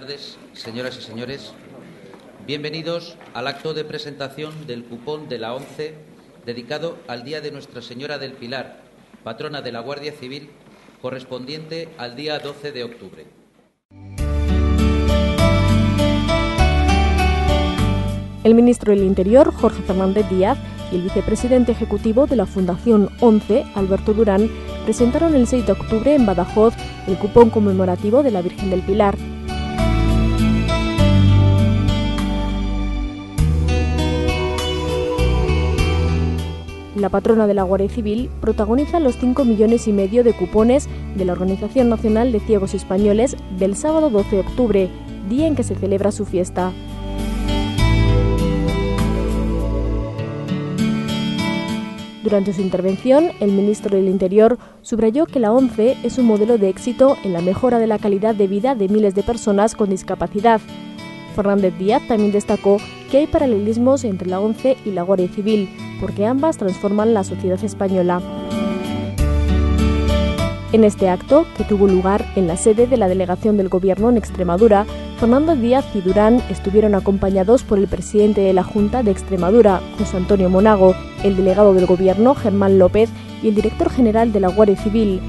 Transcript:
tardes, señoras y señores. Bienvenidos al acto de presentación del cupón de la ONCE dedicado al Día de Nuestra Señora del Pilar, patrona de la Guardia Civil, correspondiente al día 12 de octubre. El ministro del Interior, Jorge Fernández Díaz, y el vicepresidente ejecutivo de la Fundación 11, Alberto Durán, presentaron el 6 de octubre en Badajoz el cupón conmemorativo de la Virgen del Pilar. La patrona de la Guardia Civil protagoniza los 5 millones y medio de cupones de la Organización Nacional de Ciegos Españoles del sábado 12 de octubre, día en que se celebra su fiesta. Durante su intervención, el ministro del Interior subrayó que la ONCE es un modelo de éxito en la mejora de la calidad de vida de miles de personas con discapacidad. Fernández Díaz también destacó que hay paralelismos entre la ONCE y la Guardia Civil, porque ambas transforman la sociedad española. En este acto, que tuvo lugar en la sede de la delegación del Gobierno en Extremadura, Fernando Díaz y Durán estuvieron acompañados por el presidente de la Junta de Extremadura, José Antonio Monago, el delegado del Gobierno, Germán López, y el director general de la Guardia Civil.